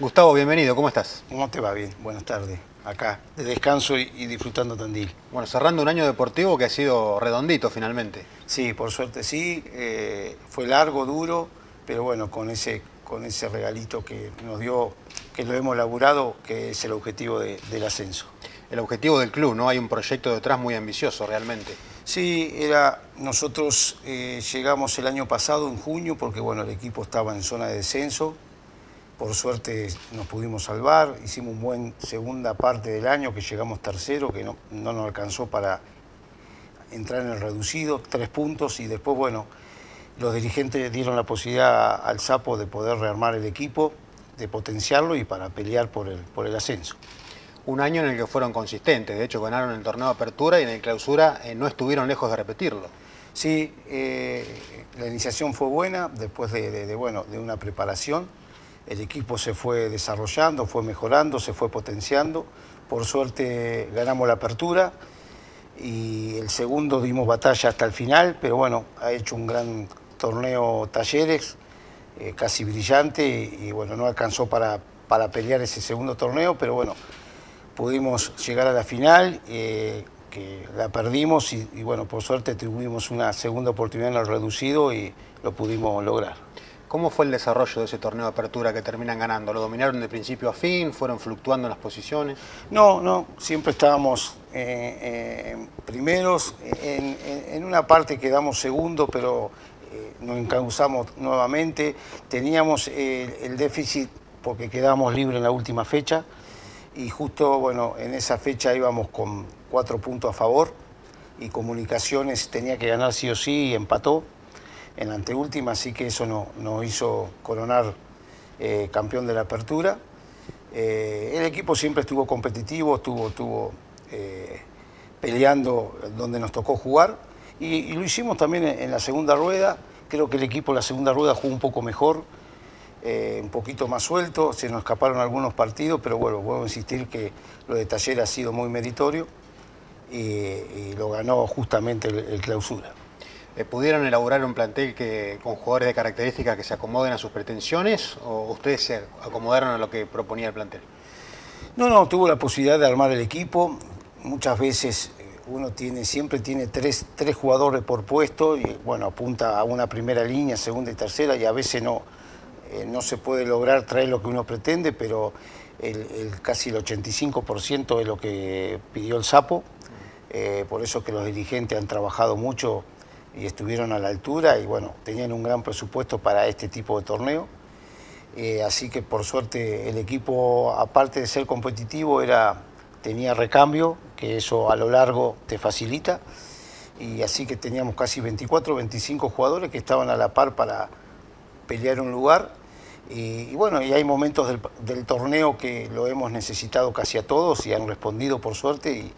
Gustavo, bienvenido, ¿cómo estás? ¿Cómo te va? Bien, buenas tardes. Acá, de descanso y, disfrutando Tandil. Bueno, cerrando un año deportivo que ha sido redondito finalmente. Sí, por suerte sí. Eh, fue largo, duro, pero bueno, con ese, con ese regalito que nos dio, que lo hemos laburado, que es el objetivo del ascenso. El objetivo del club, ¿no? Hay un proyecto detrás muy ambicioso realmente. Sí, era, nosotros eh, llegamos el año pasado, en junio, porque bueno, el equipo estaba en zona de descenso. Por suerte nos pudimos salvar, hicimos una buen segunda parte del año, que llegamos tercero, que no, no nos alcanzó para entrar en el reducido, tres puntos, y después, bueno, los dirigentes dieron la posibilidad al Sapo de poder rearmar el equipo, de potenciarlo y para pelear por el, por el ascenso un año en el que fueron consistentes. De hecho, ganaron el torneo de apertura y en el clausura eh, no estuvieron lejos de repetirlo. Sí, eh, la iniciación fue buena, después de, bueno, de una preparación. El equipo se fue desarrollando, fue mejorando, se fue potenciando. Por suerte ganamos la apertura y el segundo dimos batalla hasta el final, pero bueno, ha hecho un gran torneo Talleres, eh, casi brillante, y, bueno, no alcanzó para, para pelear ese segundo torneo, pero bueno, pudimos llegar a la final, eh, que la perdimos y, bueno, por suerte tuvimos una segunda oportunidad en el reducido y lo pudimos lograr. ¿Cómo fue el desarrollo de ese torneo de apertura que terminan ganando? ¿Lo dominaron de principio a fin? ¿Fueron fluctuando en las posiciones? No, no, siempre estábamos eh, eh, primeros. En, una parte quedamos segundo, pero nos encauzamos nuevamente. Teníamos el déficit porque quedábamos libres en la última fecha y justo, bueno, en esa fecha íbamos con cuatro puntos a favor y Comunicaciones tenía que ganar sí o sí y empató en la anteúltima, así que eso nos no hizo coronar eh, campeón de la apertura. Eh, el equipo siempre estuvo competitivo, estuvo, estuvo eh, peleando donde nos tocó jugar y, lo hicimos también en, la segunda rueda. Creo que el equipo en la segunda rueda jugó un poco mejor, un poquito más suelto, se nos escaparon algunos partidos, pero bueno, vuelvo a insistir que lo de Taller ha sido muy meritorio y, lo ganó justamente el, clausura. Eh, ¿Pudieron elaborar un plantel que, con jugadores de características que se acomoden a sus pretensiones o ustedes se acomodaron a lo que proponía el plantel? No, no, tuvo la posibilidad de armar el equipo. Muchas veces eh, uno tiene, siempre tiene tres, tres jugadores por puesto y bueno, apunta a una primera línea, segunda y tercera y a veces no, eh, no se puede lograr traer lo que uno pretende, pero el, casi el 85% es lo que pidió el Sapo. Por eso que los dirigentes han trabajado mucho y estuvieron a la altura y bueno, tenían un gran presupuesto para este tipo de torneo. Eh, así que por suerte el equipo, aparte de ser competitivo, era, tenía recambio, que eso a lo largo te facilita. Y así que teníamos casi 24 25 jugadores que estaban a la par para pelear un lugar y, bueno, y hay momentos del, torneo que lo hemos necesitado casi a todos y han respondido por suerte y,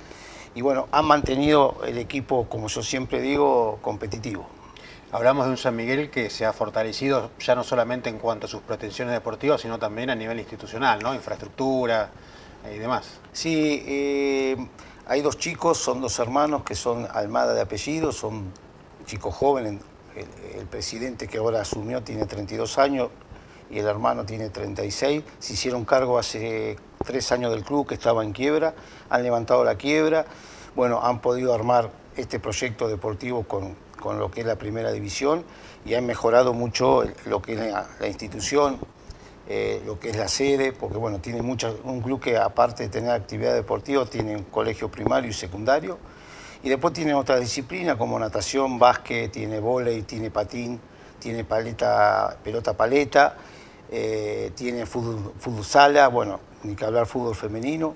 bueno, han mantenido el equipo, como yo siempre digo, competitivo. Hablamos de un San Miguel que se ha fortalecido ya no solamente en cuanto a sus pretensiones deportivas, sino también a nivel institucional, ¿no? Infraestructura y demás. Sí, eh, hay dos chicos, son dos hermanos que son Almada de apellido, son chicos jóvenes. el presidente que ahora asumió tiene 32 años, y el hermano tiene 36. Se hicieron cargo hace tres años del club que estaba en quiebra, han levantado la quiebra, bueno, han podido armar este proyecto deportivo con, lo que es la primera división y han mejorado mucho lo que es la, institución, eh, lo que es la sede, porque bueno, tiene mucha, un club que aparte de tener actividad deportiva, tiene un colegio primario y secundario, y después tiene otra disciplina como natación, básquet, tiene vóley, tiene patín, tiene paleta, pelota paleta, eh, tiene fútbol, sala, bueno, ni que hablar fútbol femenino.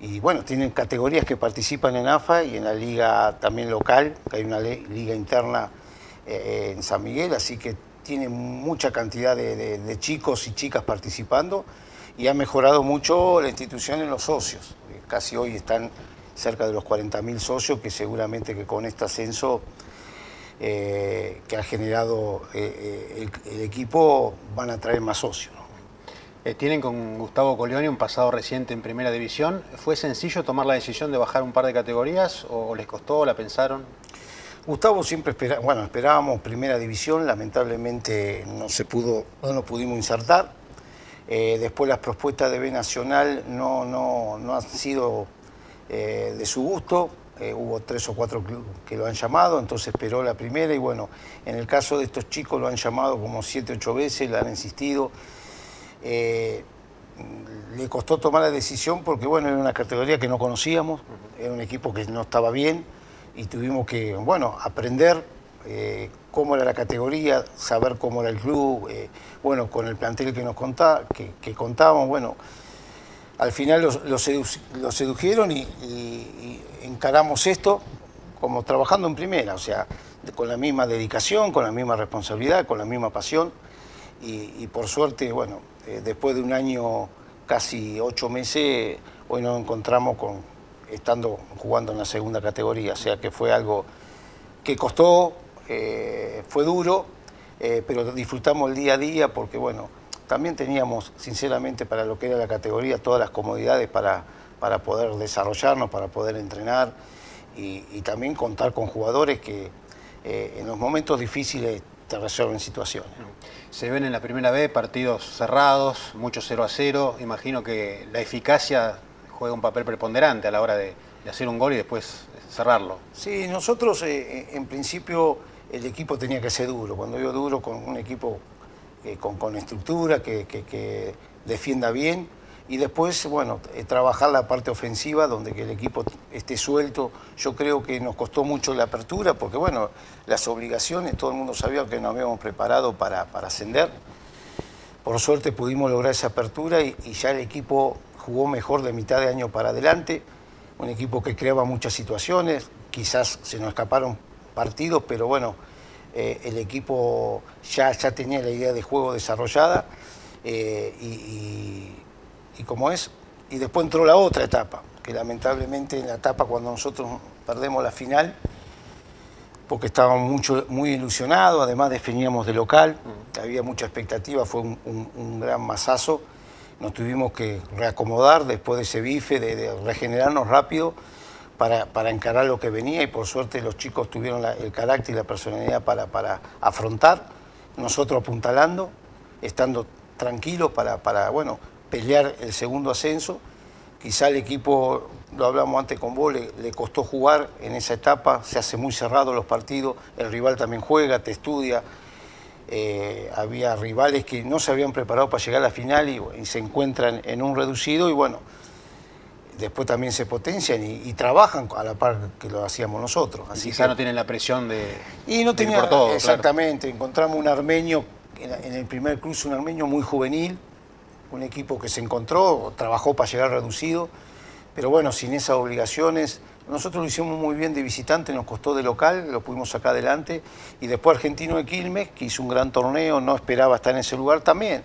Y bueno, tienen categorías que participan en AFA y en la liga también local, que hay una liga interna eh, en San Miguel, así que tiene mucha cantidad de, chicos y chicas participando y ha mejorado mucho la institución en los socios. Casi hoy están cerca de los 40.000 socios que seguramente que con este ascenso eh, que ha generado eh, eh, el, equipo van a traer más socios. tienen con Gustavo Colioni un pasado reciente en Primera División. ¿Fue sencillo tomar la decisión de bajar un par de categorías o les costó, la pensaron? Gustavo siempre bueno, esperábamos Primera División, lamentablemente no se pudo, no nos pudimos insertar. Eh, después las propuestas de B Nacional no, no, no han sido eh, de su gusto. Eh, hubo tres o cuatro que lo han llamado, entonces esperó la primera y bueno, en el caso de estos chicos lo han llamado como siete, ocho veces, le han insistido. le costó tomar la decisión porque bueno, era una categoría que no conocíamos, era un equipo que no estaba bien y tuvimos que, bueno, aprender cómo era la categoría, saber cómo era el club, eh, bueno, con el plantel que nos contá, que, contábamos, bueno, al final los, sedujeron y, encaramos esto como trabajando en primera, o sea, con la misma dedicación, con la misma responsabilidad, con la misma pasión. Y, por suerte, bueno, eh, después de un año, casi ocho meses, hoy nos encontramos con, estando jugando en la segunda categoría, o sea que fue algo que costó, eh, fue duro, eh, pero disfrutamos el día a día porque, bueno, también teníamos, sinceramente, para lo que era la categoría, todas las comodidades para, para poder desarrollarnos, para poder entrenar y, también contar con jugadores que eh, en los momentos difíciles te resuelven situaciones. Se ven en la primera vez partidos cerrados, mucho 0 a 0. Imagino que la eficacia juega un papel preponderante a la hora de, hacer un gol y después cerrarlo. Sí, nosotros en principio el equipo tenía que ser duro. Cuando digo duro, con un equipo eh, con, estructura, que, defienda bien. Y después, bueno, eh, trabajar la parte ofensiva, donde que el equipo esté suelto. Yo creo que nos costó mucho la apertura, porque bueno, las obligaciones, todo el mundo sabía que nos habíamos preparado para, ascender. Por suerte pudimos lograr esa apertura y, y ya el equipo jugó mejor de mitad de año para adelante. Un equipo que creaba muchas situaciones, quizás se nos escaparon partidos, pero bueno, eh, el equipo ya, ya tenía la idea de juego desarrollada eh, y, como es, y después entró la otra etapa, que lamentablemente en la etapa cuando nosotros perdemos la final, porque estábamos mucho, muy ilusionados, además definíamos de local, había mucha expectativa, fue un, gran masazo, nos tuvimos que reacomodar después de ese bife, de regenerarnos rápido para, encarar lo que venía y por suerte los chicos tuvieron el carácter y la personalidad para, para afrontar, nosotros apuntalando, estando tranquilos para, para, bueno, pelear el segundo ascenso. Quizá el equipo, lo hablamos antes con vos, le, costó jugar en esa etapa, se hace muy cerrado los partidos, el rival también juega, te estudia. Eh, había rivales que no se habían preparado para llegar a la final y se encuentran en un reducido y bueno, después también se potencian y, trabajan a la par que lo hacíamos nosotros. Así quizá no tienen la presión de, y no tenía, por todo. Exactamente, encontramos un armenio, en el primer cruce un armenio muy juvenil, un equipo que se encontró, trabajó para llegar reducido, pero bueno, sin esas obligaciones. Nosotros lo hicimos muy bien de visitante, nos costó de local, lo pudimos sacar adelante. Y después Argentino de Quilmes, que hizo un gran torneo, no esperaba estar en ese lugar también.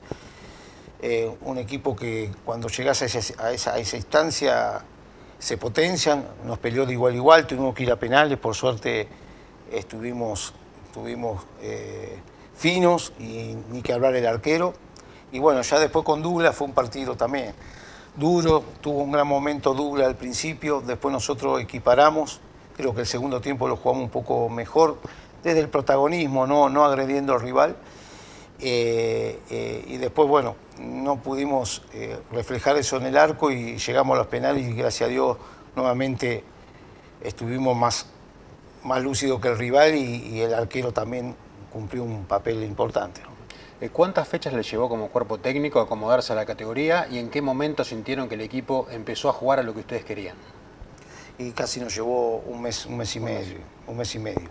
Eh, un equipo que cuando llegas a, esa, instancia se potencian, nos peleó de igual a igual, tuvimos que ir a penales, por suerte estuvimos, estuvimos eh, finos y ni que hablar el arquero. Y bueno, ya después con Douglas fue un partido también duro, tuvo un gran momento Douglas al principio, después nosotros equiparamos, creo que el segundo tiempo lo jugamos un poco mejor, desde el protagonismo, no, no agrediendo al rival. Eh, eh, y después, bueno, no pudimos eh, reflejar eso en el arco y llegamos a los penales y gracias a Dios nuevamente estuvimos más, más lúcidos que el rival y, el arquero también cumplió un papel importante. ¿Cuántas fechas le llevó como cuerpo técnico acomodarse a la categoría y en qué momento sintieron que el equipo empezó a jugar a lo que ustedes querían? Y casi nos llevó un mes, un mes y medio, un mes y medio.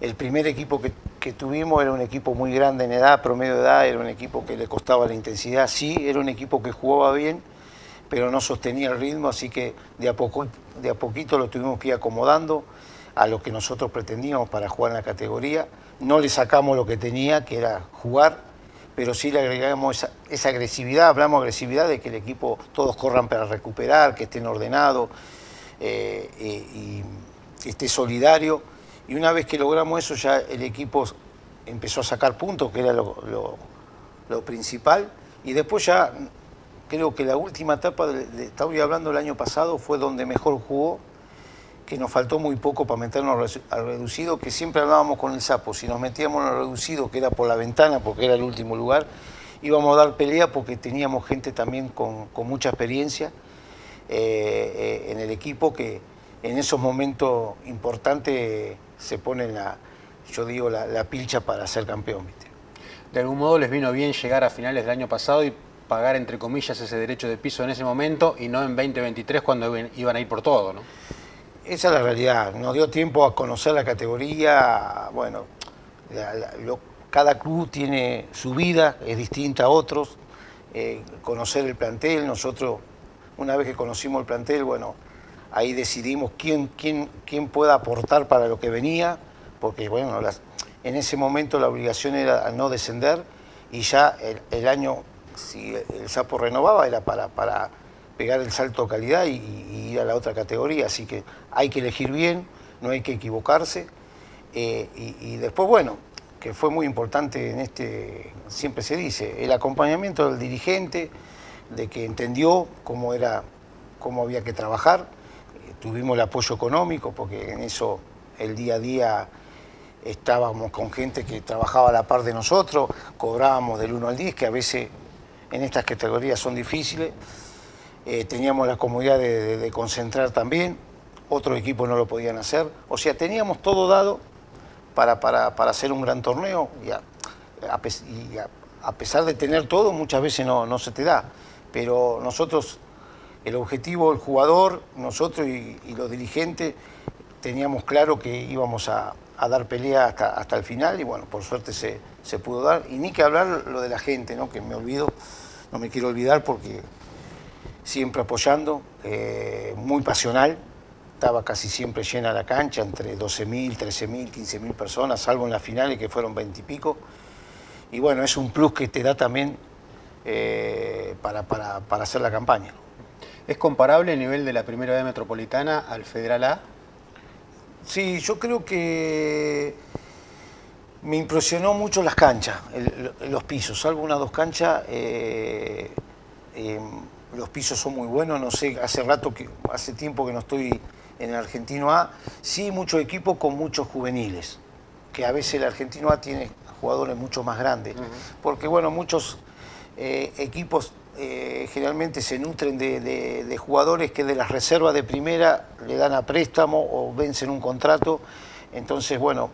El primer equipo que, tuvimos era un equipo muy grande en edad, promedio de edad, era un equipo que le costaba la intensidad, sí, era un equipo que jugaba bien, pero no sostenía el ritmo, así que de a, poco, de a poquito lo tuvimos que ir acomodando a lo que nosotros pretendíamos para jugar en la categoría. No le sacamos lo que tenía, que era jugar, pero sí le agregamos esa, agresividad, hablamos de agresividad de que el equipo todos corran para recuperar, que estén ordenados eh, eh, y esté solidario y una vez que logramos eso, ya el equipo empezó a sacar puntos, que era lo, principal. Y después ya, creo que la última etapa, de, estaba hablando el año pasado, fue donde mejor jugó, que nos faltó muy poco para meternos al reducido, que siempre hablábamos con el sapo, si nos metíamos el reducido, que era por la ventana, porque era el último lugar, íbamos a dar pelea porque teníamos gente también con, mucha experiencia eh, eh, en el equipo que en esos momentos importantes se pone la, yo digo, la, pilcha para ser campeón. De algún modo les vino bien llegar a finales del año pasado y pagar, entre comillas, ese derecho de piso en ese momento y no en 2023 cuando iban a ir por todo, ¿no? Esa es la realidad. Nos dio tiempo a conocer la categoría. Bueno, cada club tiene su vida, es distinta a otros. Eh, conocer el plantel, nosotros, una vez que conocimos el plantel, bueno, ahí decidimos quién, quién, quién pueda aportar para lo que venía, porque bueno, en ese momento la obligación era no descender y ya el, año, si el Sapo renovaba, era para, para pegar el salto de calidad y, ir a la otra categoría, así que hay que elegir bien, no hay que equivocarse. Eh, y, después, bueno, que fue muy importante en este, siempre se dice, el acompañamiento del dirigente, de que entendió cómo era, cómo había que trabajar, tuvimos el apoyo económico, porque en eso el día a día estábamos con gente que trabajaba a la par de nosotros, cobrábamos del 1 al 10, que a veces en estas categorías son difíciles. Eh, teníamos la comodidad de, concentrar también, otros equipos no lo podían hacer. O sea, teníamos todo dado para, para, hacer un gran torneo y, a, pesar de tener todo, muchas veces no, no se te da. Pero nosotros, el objetivo, el jugador, nosotros y, los dirigentes, teníamos claro que íbamos a, dar pelea hasta, hasta el final y bueno, por suerte se, se pudo dar. Y ni que hablar lo de la gente, ¿no? que me olvido, no me quiero olvidar porque siempre apoyando, eh, muy pasional, estaba casi siempre llena la cancha, entre 12.000, 13.000, 15.000 personas, salvo en las finales que fueron 20 y pico. Y bueno, es un plus que te da también eh, para, hacer la campaña. ¿Es comparable el nivel de la primera B metropolitana al Federal A? Sí, yo creo que me impresionó mucho las canchas, los pisos, salvo una o dos canchas. Eh, los pisos son muy buenos, no sé, hace rato, que hace tiempo que no estoy en el Argentino A, sí mucho equipo con muchos juveniles, que a veces el Argentino A tiene jugadores mucho más grandes, porque bueno, muchos eh, equipos eh, generalmente se nutren de, jugadores que de las reservas de primera le dan a préstamo o vencen un contrato, entonces bueno,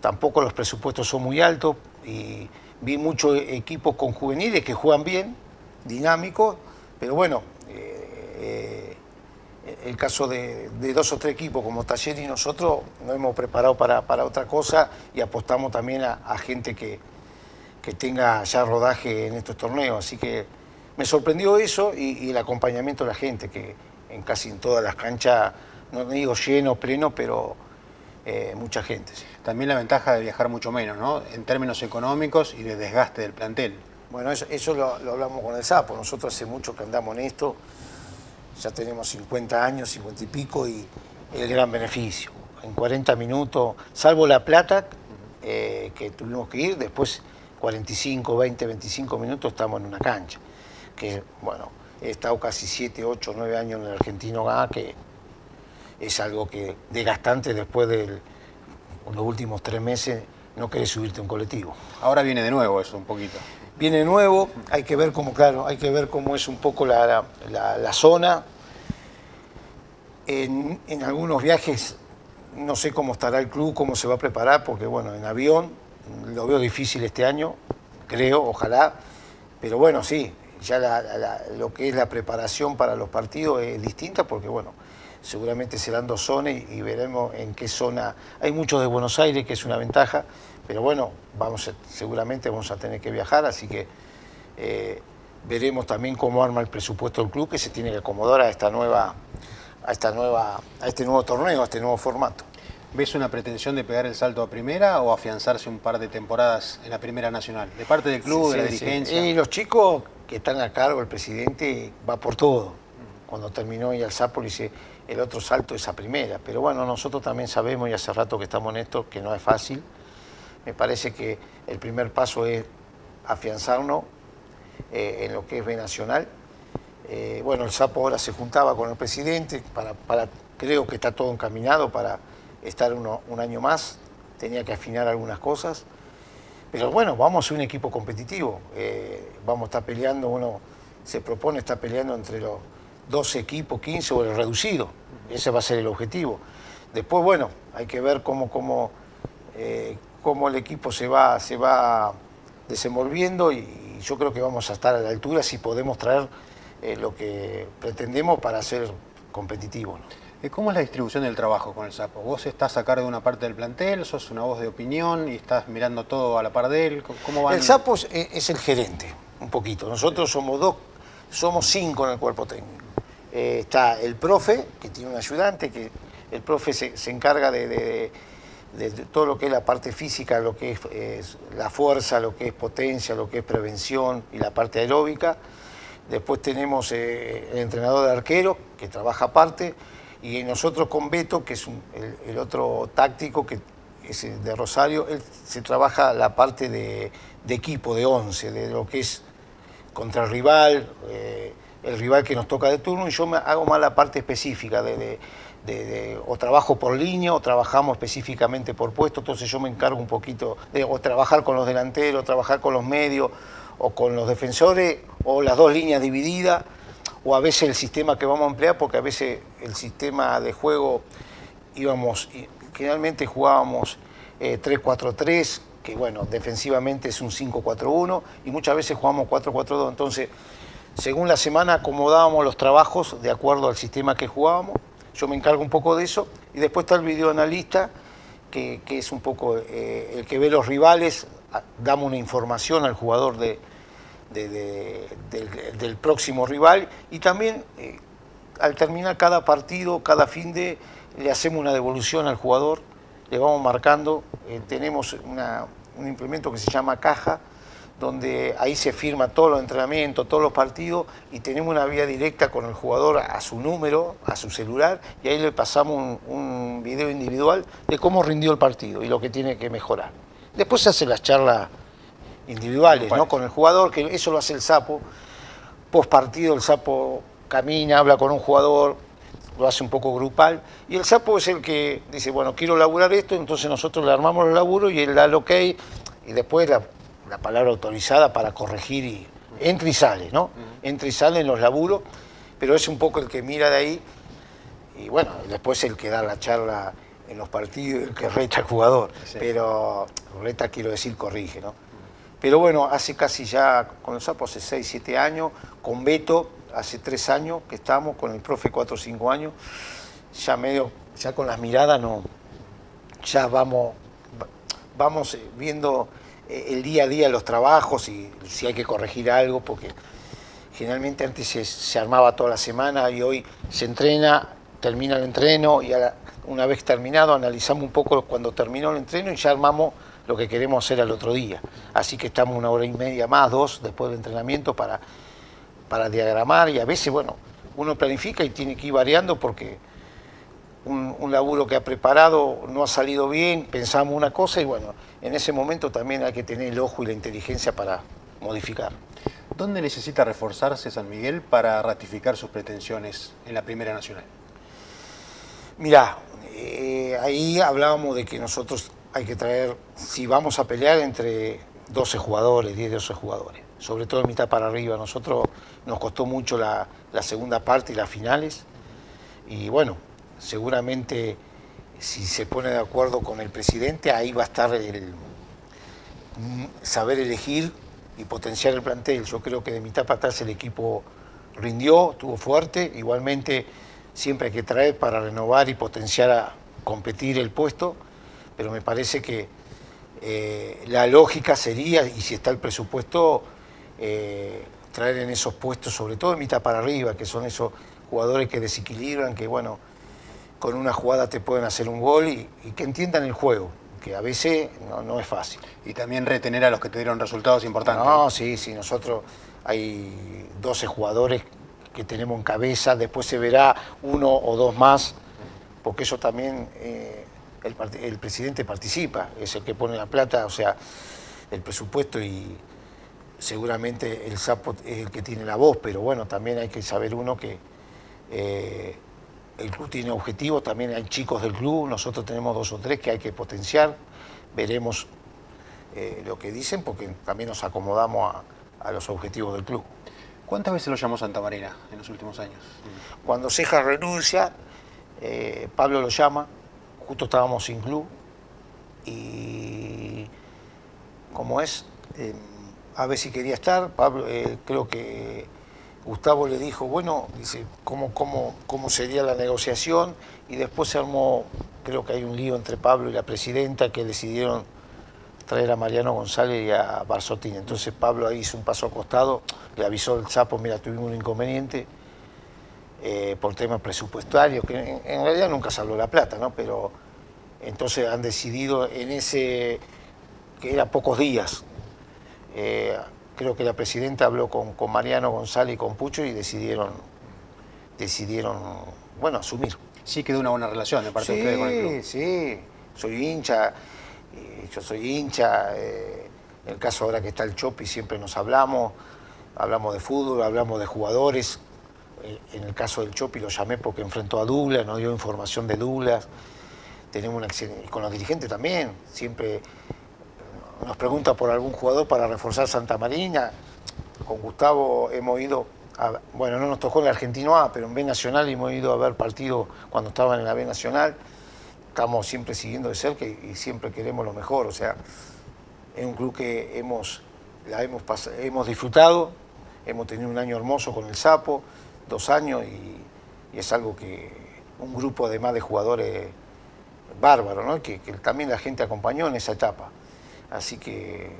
tampoco los presupuestos son muy altos y vi muchos equipos con juveniles que juegan bien, dinámicos, pero bueno, eh, eh, el caso de, dos o tres equipos como Taller y nosotros nos hemos preparado para, otra cosa y apostamos también a, gente que, tenga ya rodaje en estos torneos. Así que me sorprendió eso y, el acompañamiento de la gente, que en casi en todas las canchas, no digo lleno, pleno, pero eh, mucha gente. También la ventaja de viajar mucho menos, ¿no? En términos económicos y de desgaste del plantel. Bueno, eso, lo, hablamos con el Sapo. Nosotros hace mucho que andamos en esto. Ya tenemos 50 años, 50 y pico, y el gran beneficio. En 40 minutos, salvo La Plata, eh, que tuvimos que ir, después 45, 20, 25 minutos estamos en una cancha. Que, bueno, he estado casi 7, 8, 9 años en el Argentino A, que es algo que desgastante después de los últimos tres meses no querés subirte a un colectivo. Ahora viene de nuevo eso un poquito viene nuevo, hay que ver cómo, claro, hay que ver cómo es un poco la, zona. En, algunos viajes no sé cómo estará el club, cómo se va a preparar, porque bueno, en avión lo veo difícil este año, creo, ojalá, pero bueno, sí, ya lo que es la preparación para los partidos es distinta, porque bueno, seguramente serán dos zonas y, veremos en qué zona. Hay muchos de Buenos Aires, que es una ventaja, pero bueno, vamos seguramente vamos a tener que viajar, así que eh, veremos también cómo arma el presupuesto del club, que se tiene que acomodar a esta nueva, a esta nueva, a este nuevo torneo, a este nuevo formato. ¿Ves una pretensión de pegar el salto a primera o afianzarse un par de temporadas en la primera nacional? ¿De parte del club, de la dirigencia? Y los chicos que están a cargo, el presidente va por todo. Cuando terminó y dice, el otro salto es a primera. Pero bueno, nosotros también sabemos, y hace rato que estamos en esto, que no es fácil. Me parece que el primer paso es afianzarnos eh, en lo que es B Nacional. Eh, bueno, el Sapo ahora se juntaba con el presidente, para, creo que está todo encaminado para estar un año más, tenía que afinar algunas cosas. Pero bueno, vamos a un equipo competitivo. Eh, vamos a estar peleando, uno se propone estar peleando entre los 12 equipos, 15 o el reducido. Ese va a ser el objetivo. Después, bueno, hay que ver cómo, cómo, eh, cómo el equipo se va, se va desenvolviendo y, yo creo que vamos a estar a la altura si podemos traer eh, lo que pretendemos para ser competitivos. ¿Cómo es la distribución del trabajo con el Sapo? ¿Vos estás a cargo de una parte del plantel, sos una voz de opinión y estás mirando todo a la par de él? ¿Cómo El Sapo es, el gerente, un poquito. Nosotros somos dos, somos cinco en el cuerpo técnico. Eh, está el profe, que tiene un ayudante, que el profe se, encarga de, todo lo que es la parte física, lo que es, la fuerza, lo que es potencia, lo que es prevención y la parte aeróbica. Después tenemos eh, el entrenador de arquero, que trabaja aparte y nosotros con Beto, que es el, otro táctico que es de Rosario, él se trabaja la parte de, equipo, de once, de lo que es contra el rival, eh, el rival que nos toca de turno, y yo me hago más la parte específica de, o trabajo por línea o trabajamos específicamente por puesto, entonces yo me encargo un poquito de o trabajar con los delanteros, trabajar con los medios o con los defensores o las dos líneas divididas o a veces el sistema que vamos a emplear, porque a veces el sistema de juego íbamos, generalmente jugábamos 3-4-3, eh, que bueno, defensivamente es un 5-4-1, y muchas veces jugamos 4-4-2, entonces según la semana acomodábamos los trabajos de acuerdo al sistema que jugábamos, yo me encargo un poco de eso, y después está el videoanalista, que, que es un poco eh, el que ve los rivales, damos una información al jugador de, del, próximo rival y también eh, al terminar cada partido, cada fin de, le hacemos una devolución al jugador, le vamos marcando, eh, tenemos un implemento que se llama caja, donde ahí se firma todos los entrenamientos, todos los partidos y tenemos una vía directa con el jugador a su número, a su celular y ahí le pasamos un, video individual de cómo rindió el partido y lo que tiene que mejorar. Después se hace las charlas individuales, ¿no? Con el jugador, que eso lo hace el sapo. Post partido el sapo camina, habla con un jugador, lo hace un poco grupal. Y el sapo es el que dice, bueno, quiero laburar esto, entonces nosotros le armamos el laburo y él da el ok y después la, palabra autorizada para corregir y entra y sale, ¿no? Entra y sale en los laburos, pero es un poco el que mira de ahí y bueno, después el que da la charla en los partidos, el que reta al jugador. Pero reta quiero decir corrige, ¿no? Pero bueno, hace casi ya, con el Sapo hace 6, 7 años, con Beto hace 3 años que estamos, con el profe 4 o 5 años, ya medio, ya con las miradas no, ya vamos, vamos viendo eh, el día a día los trabajos y si hay que corregir algo, porque generalmente antes se, armaba toda la semana y hoy se entrena, termina el entreno y una vez terminado analizamos un poco cuando terminó el entreno y ya armamos lo que queremos hacer al otro día. Así que estamos una hora y media más, dos, después del entrenamiento para, para diagramar y a veces, bueno, uno planifica y tiene que ir variando porque un, laburo que ha preparado no ha salido bien, pensamos una cosa y bueno, en ese momento también hay que tener el ojo y la inteligencia para modificar. ¿Dónde necesita reforzarse San Miguel para ratificar sus pretensiones en la Primera Nacional? Mirá, eh, ahí hablábamos de que nosotros hay que traer, si vamos a pelear entre 12 jugadores, 10, 12 jugadores, sobre todo mitad para arriba. Nosotros nos costó mucho la, segunda parte y las finales. Y bueno, seguramente si se pone de acuerdo con el presidente, ahí va a estar el saber elegir y potenciar el plantel. Yo creo que de mitad para atrás el equipo rindió, estuvo fuerte. Igualmente siempre hay que traer para renovar y potenciar a competir el puesto pero me parece que eh, la lógica sería, y si está el presupuesto, eh, traer en esos puestos, sobre todo en mitad para arriba, que son esos jugadores que desequilibran, que bueno, con una jugada te pueden hacer un gol y, que entiendan el juego, que a veces no, es fácil. Y también retener a los que te dieron resultados importantes. No, sí, sí, nosotros hay 12 jugadores que tenemos en cabeza, después se verá uno o dos más, porque eso también... Eh, el, presidente participa, es el que pone la plata, o sea, el presupuesto y seguramente el sapo es el que tiene la voz, pero bueno, también hay que saber uno que eh, el club tiene objetivos, también hay chicos del club, nosotros tenemos dos o tres que hay que potenciar, veremos eh, lo que dicen porque también nos acomodamos a, los objetivos del club. ¿Cuántas veces lo llamó Santa Marina en los últimos años? Cuando Ceja renuncia, eh, Pablo lo llama, justo estábamos sin club y como es, eh, a ver si quería estar, Pablo, creo que Gustavo le dijo, bueno, dice, ¿cómo, cómo, cómo sería la negociación? Y después se armó, creo que hay un lío entre Pablo y la presidenta que decidieron traer a Mariano González y a Barzotín. Entonces Pablo ahí hizo un paso acostado, le avisó el Chapo, mira, tuvimos un inconveniente eh, por temas presupuestarios, que en, realidad nunca se habló la plata, ¿no? Pero entonces han decidido en ese, que era pocos días, eh, creo que la presidenta habló con, Mariano González y con Pucho y decidieron, decidieron bueno, asumir. Sí quedó una buena relación de parte de ustedes con el club. Sí, soy hincha, eh, yo soy hincha, en el caso ahora que está el Chopi siempre nos hablamos, hablamos de fútbol, hablamos de jugadores, en el caso del Chopi lo llamé porque enfrentó a Douglas, nos dio información de Douglas, tenemos una con los dirigentes también, siempre nos pregunta por algún jugador para reforzar Santa Marina. Con Gustavo hemos ido, bueno, no nos tocó en el Argentino A, pero en B Nacional hemos ido a ver partidos cuando estaban en la B Nacional. Estamos siempre siguiendo de cerca y, siempre queremos lo mejor. O sea, es un club que hemos, la hemos, hemos disfrutado, hemos tenido un año hermoso con el Sapo, dos años, y, es algo que un grupo además de jugadores bárbaros, ¿no? que también la gente acompañó en esa etapa. Así que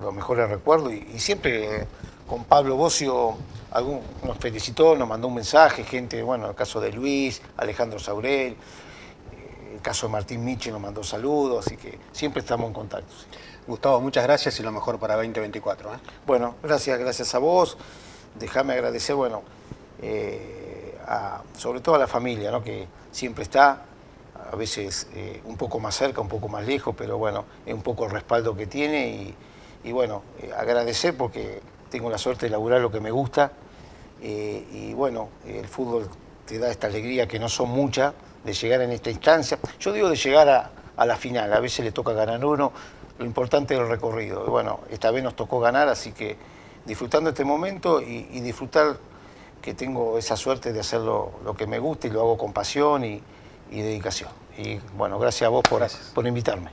los mejores recuerdos. Y, siempre con Pablo Bocio algún, nos felicitó, nos mandó un mensaje, gente, bueno, el caso de Luis, Alejandro Saurel, eh, el caso de Martín Michi nos mandó saludos, así que siempre estamos en contacto. Gustavo, muchas gracias y lo mejor para 2024. ¿eh? Bueno, gracias, gracias a vos. Déjame agradecer, bueno, eh, sobre todo a la familia, ¿no? que siempre está, a veces eh, un poco más cerca, un poco más lejos, pero bueno, es un poco el respaldo que tiene y, bueno, eh, agradecer porque tengo la suerte de laburar lo que me gusta y bueno, el fútbol te da esta alegría que no son muchas de llegar en esta instancia. Yo digo de llegar a, la final, a veces le toca ganar uno, lo importante es el recorrido. Y bueno, esta vez nos tocó ganar, así que disfrutando este momento y, disfrutar que tengo esa suerte de hacer lo, que me gusta y lo hago con pasión y, y dedicación. Y bueno, gracias a vos por, por invitarme.